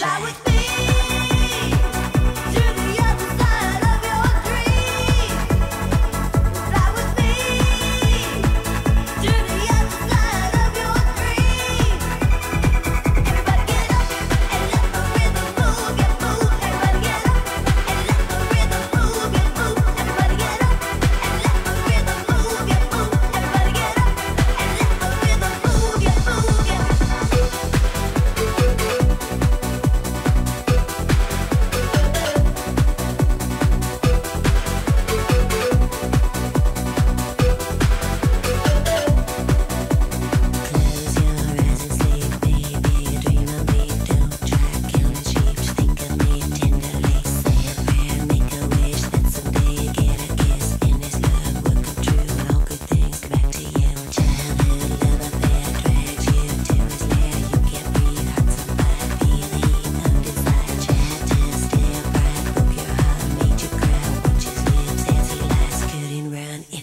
Fly with me.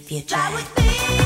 future.